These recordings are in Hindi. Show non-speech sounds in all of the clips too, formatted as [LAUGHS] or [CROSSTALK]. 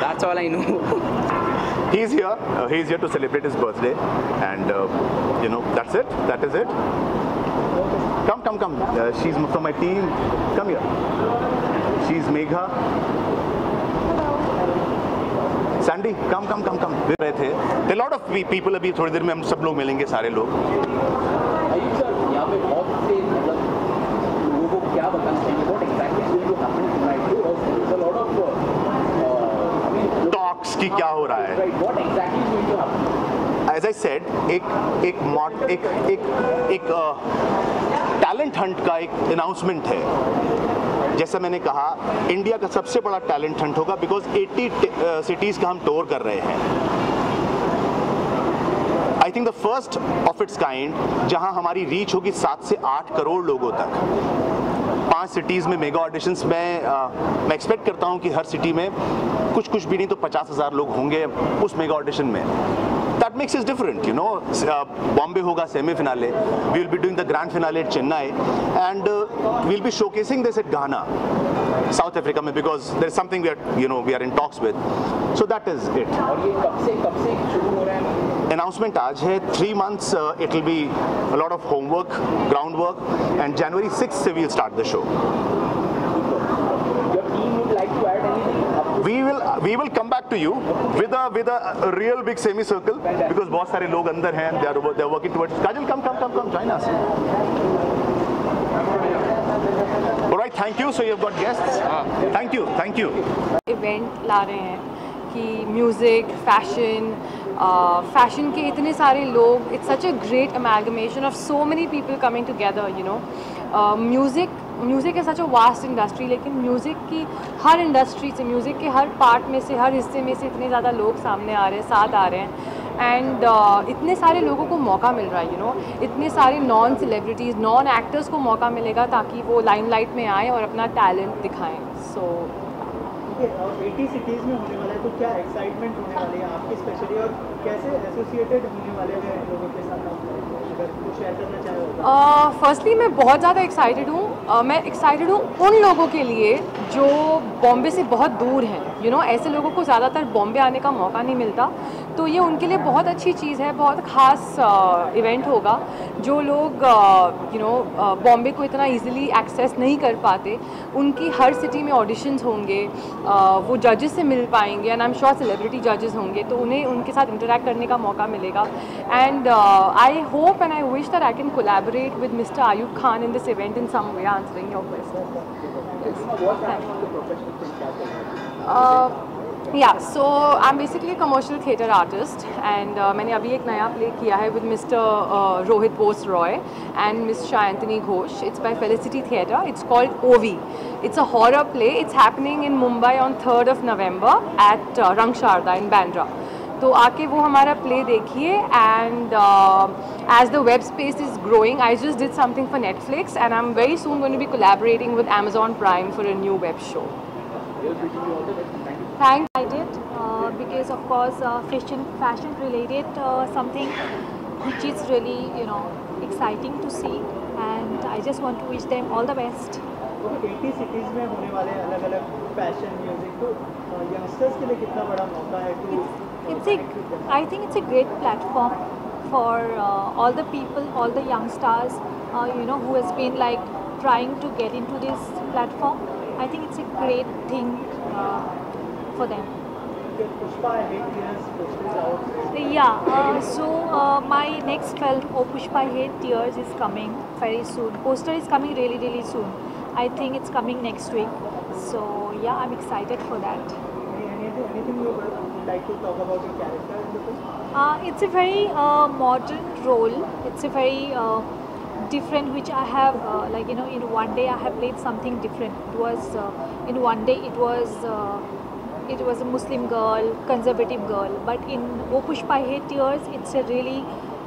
That's all I know. He's here. Uh, he's here to celebrate his birthday, and uh, you know that's it. That is it. Come, come, come. Uh, she's from my team. Come here. She's Megha. Sandy come come come कम दे रहे थे लॉट ऑफ़ पीपल अभी थोड़ी देर में हम सब लोग मिलेंगे सारे लोग आयुष सर यहाँ पे बहुत से मतलब लोगों को क्या बताना चाहिए what exactly is going to happen tonight because there is a lot of I mean talks की क्या हो रहा है? एज आई सेड एक एक एक एक एक टैलेंट हंट का एक अनाउंसमेंट है। जैसा मैंने कहा इंडिया का सबसे बड़ा टैलेंट हंट होगा बिकॉज़ 80 सिटीज़ का हम टूर कर रहे हैं। I think the first of its kind जहाँ हमारी रीच होगी सात से आठ करोड़ लोगों तक। पाँच सिटीज़ में मेगा ऑडिशंस में मैं एक्सपेक्ट करता हूँ कि हर सिटी में कुछ कुछ भी नहीं तो पचास हज़ार लोग होंगे उस मेगा ऑडिशन में। That makes is different you know Bombay होगा semi finale we will be doing the grand finale at Chennai and will be showcasing this at Ghana South Africa में because there is something we are you know we are in talks with so that is it say announcement आज है three months it will be lot of homework ground work and January six से we'll start the show we will we will come back to you with a with a, a real big semicircle because बहुत सारे लोग अंदर हैं they are they are working towards Kajal come come come come join us all right thank you so you have got guests thank you thank you event ला रहे हैं कि म्यूज़िक फ़ैशन फ़ैशन के इतने सारे लोग it's such a great amalgamation of so many people coming together you know music music is such a vast industry लेकिन म्यूज़िक की हर इंडस्ट्री से म्यूज़िक के हर पार्ट में से हर हिस्से में से इतने ज़्यादा लोग सामने आ रहे हैं साथ आ रहे हैं। एंड uh, इतने सारे लोगों को मौका मिल रहा है यू नो इतने सारे नॉन सेलिब्रिटीज़ नॉन एक्टर्स को मौका मिलेगा ताकि वो लाइमलाइट में आएँ और अपना टैलेंट दिखाएँ। सो में वाला है तो क्या एक्साइटमेंट होने वाली है आपकी स्पेशली और कैसे एसोसिएटेड होने वाले हैं लोगों के साथ आप uh, फर्स्टली मैं बहुत ज़्यादा एक्साइटेड हूँ। Uh, मैं एक्साइटेड हूँ उन लोगों के लिए जो बॉम्बे से बहुत दूर हैं। यू नो ऐसे लोगों को ज़्यादातर बॉम्बे आने का मौका नहीं मिलता। तो ये उनके लिए बहुत अच्छी चीज़ है बहुत ख़ास इवेंट होगा जो लोग यू नो बॉम्बे को इतना इजीली एक्सेस नहीं कर पाते। उनकी हर सिटी में ऑडिशंस होंगे uh, वो जजेस से मिल पाएँगे and I am sure celebrity जजेस होंगे तो उन्हें उनके साथ इंटरेक्ट करने का मौका मिलेगा। And I hope and I wish that I can collaborate with mister Ayub Khan in this event in some way answering your question Yeah so I am basically commercial theatre artist and मैंने अभी एक नया प्ले किया है with Mister Rohit Bose Roy and Miss Shayantani Ghosh it's by Felicity Theatre it's called Ovi it's a horror play it's happening in Mumbai on third of November at Rang Sharda in Bandra तो आके वो हमारा प्ले देखिए and as the web space is growing I just did something for Netflix and I am very soon going to be collaborating with Amazon Prime for a new web show. Thanks. I did uh, because of course uh, fashion fashion related uh, something which is really you know exciting to see and I just want to wish them all the best. Eighty cities में होने वाले अलग अलग फैशन म्यूजिक तो यंगस्टर्स के लिए कितना बड़ा मौका है to It's a I think it's a great platform for uh, all the people, all the young stars, uh, you know, who has been like trying to get into this platform. I think it's a great thing uh, for them. Yeah, uh, so uh, my next film, Oh Pushpa Hate Tears, is coming very soon. Poster is coming really, really soon. I think it's coming next week. So yeah, I'm excited for that. Anything, you would like to talk about your character in the film? It's a very uh, modern role. It's a very different, which I have uh, like you know in one day I have played something different. It was uh, in one day it was. Uh, it was a Muslim girl, conservative girl, but in O Pushpa Hate Tears, it's a really,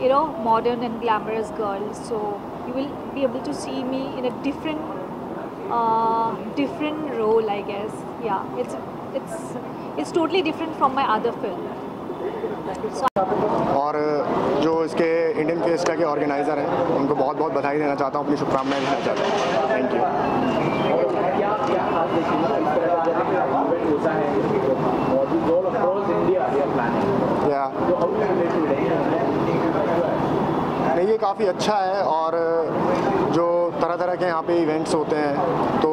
you know, modern and glamorous girl. So you will be able to see me in a different, uh, different role, I guess. Yeah, it's it's it's totally different from my other film. और जो इसके इंडियन फेस्टा के ऑर्गेनाइज़र हैं उनको बहुत बहुत बधाई देना चाहता हूँ अपनी शुभकामनाएँ देना चाहता हूँ। थैंक यू नहीं ये काफ़ी अच्छा है और जो तरह तरह के यहाँ पे इवेंट्स होते हैं तो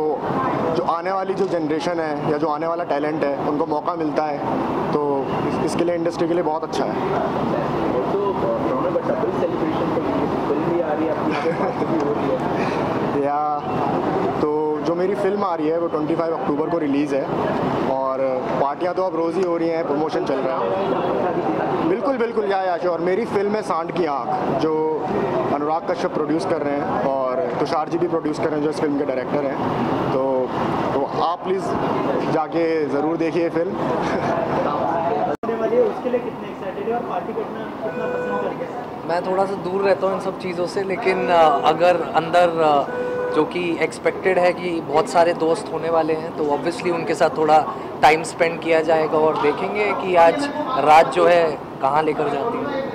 जो आने वाली जो जनरेशन है या जो आने वाला टैलेंट है उनको मौका मिलता है तो इस, इसके लिए इंडस्ट्री के लिए बहुत अच्छा है। तो डबल सेलिब्रेशन तो फ़िल्म भी आ रही है भी हो रही है। या तो जो मेरी फ़िल्म आ रही है वो 25 अक्टूबर को रिलीज़ है। और पार्टियाँ तो अब रोज़ ही हो रही हैं प्रमोशन चल रहा है। बिल्कुल बिल्कुल या या श्योर मेरी फ़िल्म है सांड की आँख जो अनुराग कश्यप प्रोड्यूस कर रहे हैं और तुषार जी भी प्रोड्यूस कर रहे हैं जो इस फ़िल्म के डायरेक्टर हैं। तो तो आप प्लीज़ जाके ज़रूर देखिए फ़िल्म [LAUGHS] उसके लिए कितने एक्साइटेड है और पार्टी करना कितना पसंद करते हैं मैं थोड़ा सा दूर रहता हूँ इन सब चीज़ों से लेकिन अगर अंदर जो कि एक्सपेक्टेड है कि बहुत सारे दोस्त होने वाले हैं तो ऑब्वियसली उनके साथ थोड़ा टाइम स्पेंड किया जाएगा और देखेंगे कि आज रात जो है कहाँ लेकर जाती है।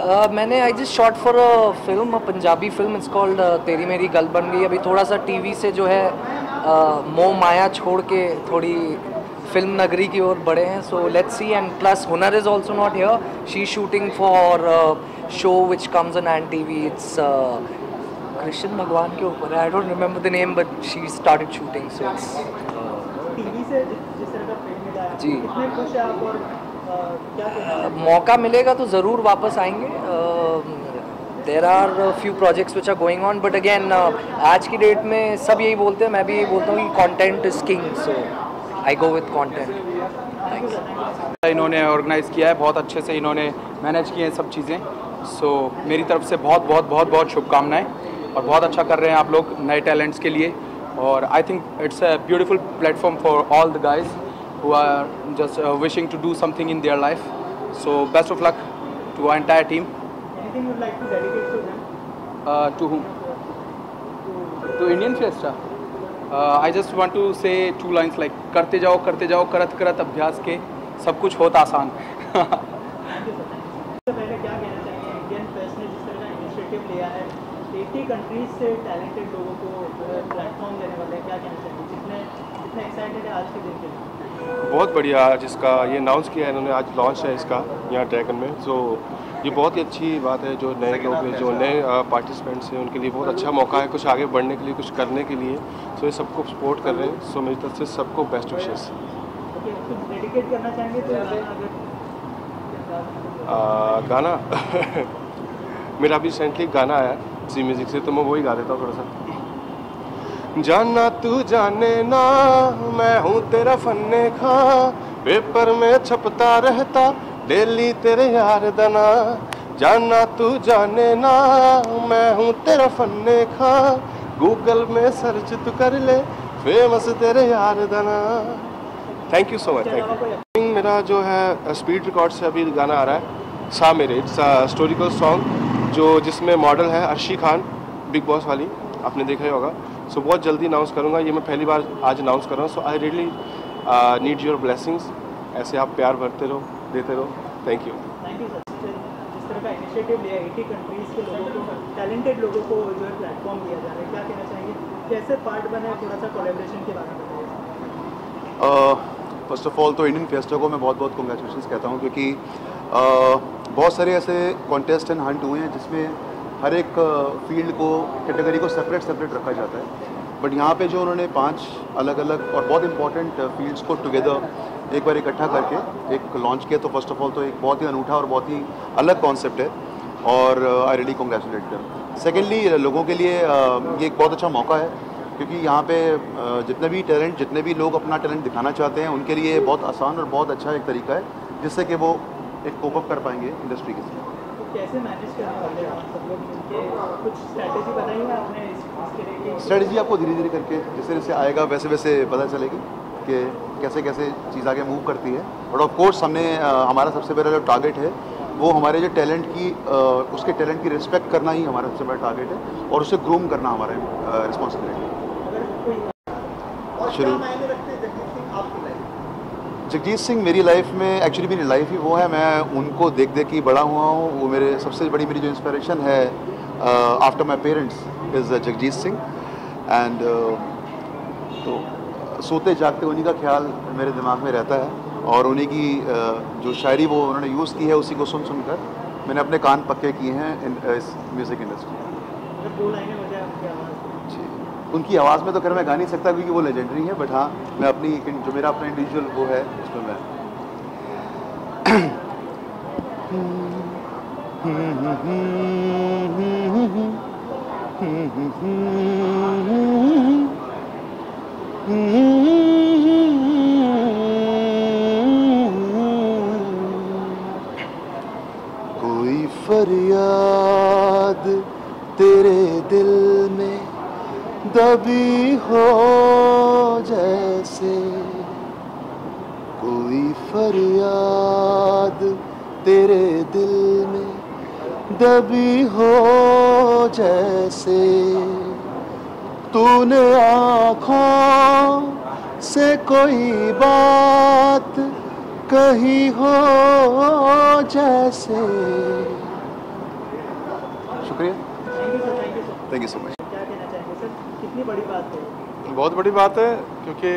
Uh, मैंने I just shot for a film Punjabi film it's called Teri Meri Gal बन गई। अभी थोड़ा सा टीवी से जो है uh, मोह माया छोड़ के थोड़ी फ़िल्म नगरी की ओर बढ़े हैं so let's see and plus Hunar is also not here she shooting for show which comes on N T V it's Krishna भगवान के ऊपर I don't remember the name but she started shooting so it's जी। मौका मिलेगा तो ज़रूर वापस आएँगे there are few projects which are going on but again आज की डेट में सब यही बोलते हैं मैं भी यही बोलता हूँ कि content is king so I go with content इन्होंने ऑर्गेनाइज़ किया है बहुत अच्छे से इन्होंने मैनेज किए हैं सब चीज़ें। सो so, मेरी तरफ़ से बहुत बहुत बहुत बहुत शुभकामनाएँ और बहुत अच्छा कर रहे हैं आप लोग नए टैलेंट्स के लिए। और I think it's a beautiful platform for all the guys who are just wishing to do something in their life so best of luck to our entire team to dedicate to them to whom to Indian Fiesta. Uh, just want to say two lines like करते जाओ करते जाओ करत करत अभ्यास के सब कुछ होता आसान. सबसे पहले क्या कहना चाहेंगे? इंडियन प्रेस ने जिस तरह का इनिशिएटिव लिया 80 कंट्रीज़ से टैलेंटेड लोगों को प्लेटफॉर्म देने वाले क्या कहना चाहिए जितने जितने एक्साइटेड है आज के दिन के लिए? बहुत बढ़िया जिसका ये अनाउंस किया है इन्होंने आज लॉन्च है इसका यहाँ ड्रैगन में। सो ये बहुत ही अच्छी बात है जो नए लोग हैं जो नए पार्टिसिपेंट्स हैं उनके लिए बहुत अच्छा मौका है कुछ आगे बढ़ने के लिए कुछ करने के लिए। सो ये सबको सपोर्ट कर रहे हैं। सो मेरी तरफ़ से सबको बेस्ट विशेष करना चाहेंगे तो गाना? [LAUGHS] मेरा अभी रिसेंटली गाना आया सी म्यूज़िक से तो मैं वही गा देता हूँ थोड़ा सा। जाना तू जाने ना, मैं हूँ तेरा फन्ने खा पेपर में छपता रहता, डेली तेरे यार दना जाना तू जाने ना, मैं हूँ तेरा फन्ने खा गूगल में सर्च तू कर ले, फ़ेमस तेरे यार दना thank you so much thank you मेरा जो है स्पीड रिकॉर्ड से अभी गाना आ रहा है, सा मेरे, इट्स हिस्टोरिकल सॉन्ग जो जिसमें मॉडल है अर्शी खान, बिग बॉस वाली, आपने देखा ही होगा। सो बहुत जल्दी अनाउंस करूँगा। ये मैं पहली बार आज अनाउंस कर रहा हूँ। So I really need your blessings ऐसे आप प्यार भरते रहो देते रहो। Thank you thank you sir जिस तरह का इनिशिएटिव लिया 80 कंट्रीज़ के लोगों को टैलेंटेड लोगों को जो है प्लेटफॉर्म दिया जा रहा है। क्या कहना चाहेंगे? कैसे पार्ट बने थोड़ा सा कोलेब्रेशन के बारे में फ़र्स्ट ऑफ़ ऑल तो इंडियन फेस्टो को मैं बहुत बहुत कॉन्ग्रेचुलेशन कहता हूँ क्योंकि uh, बहुत सारे ऐसे कॉन्टेस्ट एंड हंट हुए हैं जिसमें हर एक फ़ील्ड को कैटेगरी को सेपरेट सेपरेट रखा जाता है। बट यहाँ पे जो उन्होंने पाँच अलग अलग और बहुत इंपॉर्टेंट फील्ड्स को टुगेदर एक बार इकट्ठा करके एक लॉन्च किया तो फ़र्स्ट ऑफ़ ऑल तो एक बहुत ही अनूठा और बहुत ही अलग कॉन्सेप्ट है और आई रियली कॉन्ग्रेचुलेट कर सेकेंडली लोगों के लिए ये एक बहुत अच्छा मौका है क्योंकि यहाँ पे जितने भी टैलेंट जितने भी लोग अपना टैलेंट दिखाना चाहते हैं, उनके लिए बहुत आसान और बहुत अच्छा एक तरीका है, जिससे कि वो एक कोप अप कर पाएँगे इंडस्ट्री के साथ। कैसे मैनेज करने वाले आप सब लोग मिलके? कुछ स्ट्रैटेजी बताइए आपने इसके लिए कि स्ट्रेटजी आपको धीरे धीरे करके जैसे जैसे आएगा वैसे वैसे पता चलेगी कि कैसे कैसे चीज़ आगे मूव करती है। और ऑफ़ कोर्स हमने हमारा सबसे पहला जो टारगेट है वो हमारे जो टैलेंट की उसके टैलेंट की रिस्पेक्ट करना ही हमारा सबसे बड़ा टारगेट है और उसे ग्रूम करना हमारा रिस्पॉन्सिबिलिटी शुरू। जगजीत सिंह मेरी लाइफ में एक्चुअली मेरी लाइफ ही वो है मैं उनको देख देख के बड़ा हुआ हूँ। वो मेरे सबसे बड़ी मेरी जो इंस्पिरेशन है after my parents is Jagjit Singh. And तो सोते जागते उन्हीं का ख्याल मेरे दिमाग में रहता है। और उन्हीं की अ, जो शायरी वो उन्होंने यूज़ की है उसी को सुन सुनकर मैंने अपने कान पक्के किए हैं इन इस म्यूज़िक इंडस्ट्री में अगर दो लाइनें हो जाए आपकी आवाज़ जी उनकी आवाज़ में तो खैर मैं गा नहीं सकता क्योंकि वो लेजेंडरी है बट हाँ मैं अपनी जो मेरा अपना इंडिविजुअल वो है उसमें मैं कोई बात कही हो जैसे। शुक्रिया। थैंक यू सो मच क्या कहना चाहेंगे सर? कितनी बड़ी बात है? बहुत बड़ी बात है क्योंकि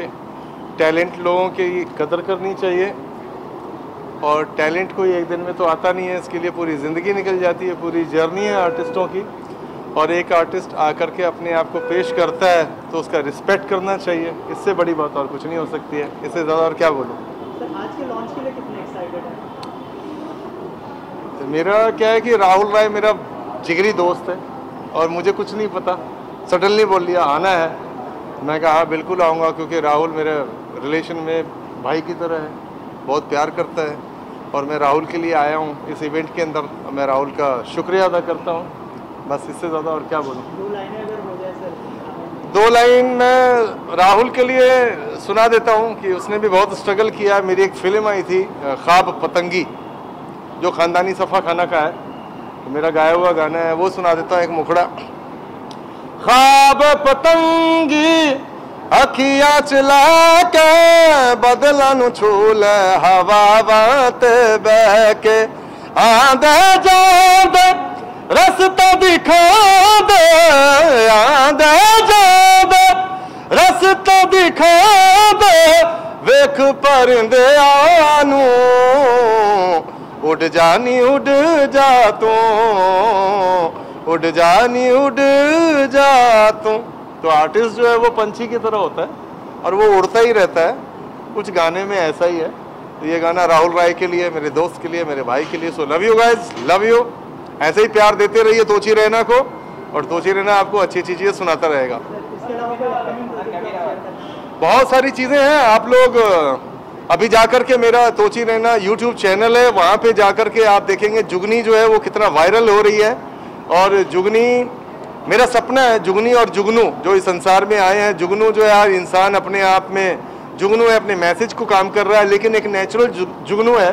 टैलेंट लोगों की कदर करनी चाहिए और टैलेंट कोई एक दिन में तो आता नहीं है इसके लिए पूरी ज़िंदगी निकल जाती है पूरी जर्नी है आर्टिस्टों की। और एक आर्टिस्ट आकर के अपने आप को पेश करता है तो उसका रिस्पेक्ट करना चाहिए। इससे बड़ी बात और कुछ नहीं हो सकती है। इससे ज़्यादा और क्या बोलूँ? हैं? मेरा क्या है कि राहुल राय मेरा जिगरी दोस्त है और मुझे कुछ नहीं पता। सडनली बोल लिया आना है। मैं कहा हाँ बिल्कुल आऊँगा क्योंकि राहुल मेरे रिलेशन में भाई की तरह है बहुत प्यार करता है और मैं राहुल के लिए आया हूँ इस इवेंट के अंदर। मैं राहुल का शुक्रिया अदा करता हूँ। बस इससे ज़्यादा और क्या बोलूँ? दो लाइनें अगर जाए सर दो लाइन मैं राहुल के लिए सुना देता हूँ कि उसने भी बहुत स्ट्रगल किया मेरी एक फ़िल्म आई थी ख्वाब पतंगी जो ख़ानदानी सफ़ा खाना का है। तो मेरा गाया हुआ गाना है वो सुना देता हूँ एक मुखड़ा। ख्वाब पतंगी अखियाँ चला के बदला नु छूल हवा बात बह के आंदे जांदे रस्ता दिखा दे आंदे जांदे रस्ता दिखा वेख परिंदे आनू उड़ जानी उड़ जा तू उड़ जानी उड़ जा तू तो आर्टिस्ट जो है वो पंछी की तरह होता है और वो उड़ता ही रहता है कुछ गाने में ऐसा ही है तो ये गाना राहुल राय के लिए मेरे दोस्त के लिए मेरे भाई के लिए so love you guys love you ऐसे ही प्यार देते रहिए, तोची रैना को, और तोची रैना आपको अच्छी चीज़ें सुनाता रहेगा। बहुत सारी चीज़ें हैं, आप लोग, अभी जाकर के मेरा तोची रहना यूट्यूब चैनल है, वहाँ पे जाकर के आप देखेंगे, जुगनी जो है वो कितना वायरल हो रही है, और जुगनी, मेरा सपना है, जुगनी और जुगनू जो इस संसार में आए हैं, जुगनू जो है हर इंसान अपने आप में, जुगनू है, अपने मैसेज को काम कर रहा है, लेकिन एक नेचुरल जुगनू है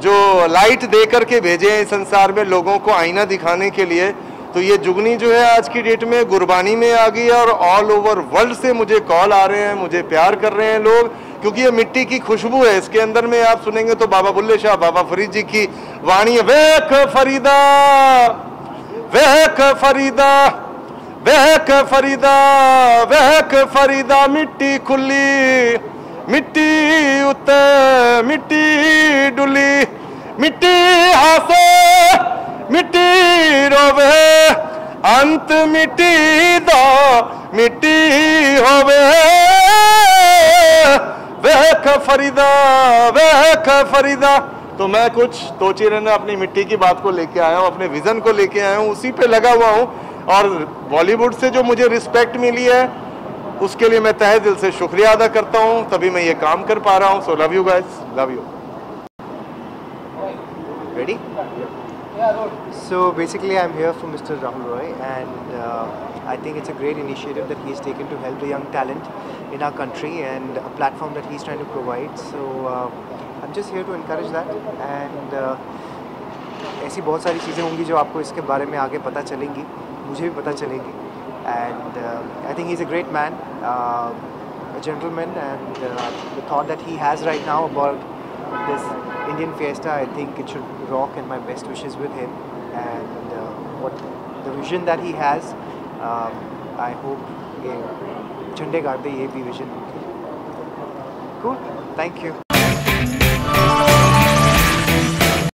जो लाइट दे करके भेजे हैं संसार में लोगों को आईना दिखाने के लिए तो ये जुगनी जो है आज की डेट में गुरबानी में आ गई है और ऑल ओवर वर्ल्ड से मुझे कॉल आ रहे हैं, मुझे प्यार कर रहे हैं लोग, क्योंकि ये मिट्टी की खुशबू है। इसके अंदर में आप सुनेंगे तो बाबा बुल्ले शाह, बाबा फरीद जी की वाणी है वेख फरीदा वेख फरीदा वेख फरीदा वेख फरीदा, मिट्टी खुली मिट्टी उत्ते मिट्टी डुली, मिट्टी हासे मिट्टी रोवे, अंत मिट्टी दा मिट्टी होवे। वेख फरीदा वेख फरीदा। तो मैं कुछ तोची रहना, अपनी मिट्टी की बात को लेके आया हूँ, अपने विजन को लेके आया हूँ, उसी पे लगा हुआ हूँ। और बॉलीवुड से जो मुझे रिस्पेक्ट मिली है उसके लिए मैं तहे दिल से शुक्रिया अदा करता हूँ तभी मैं ये काम कर पा रहा हूँ so love you guys love you Ready? So basically, I'm here for Mr. Rahul Roy, and uh, I think it's a great initiative that he's taken to help the young talent in our country and a platform that he's trying to provide. So uh, I'm just here to encourage that, and uh, ऐसी बहुत सारी चीज़ें होंगी जो आपको इसके बारे में आगे पता चलेंगी मुझे भी पता चलेंगी and uh, I think he's a great man, um, a gentleman, and uh, the thought that he has right now about this Indian Fiesta, I think it should rock, and my best wishes with him and uh, what the vision that he has. Um, I hope Chandigarh, the AP vision. Cool. Thank you.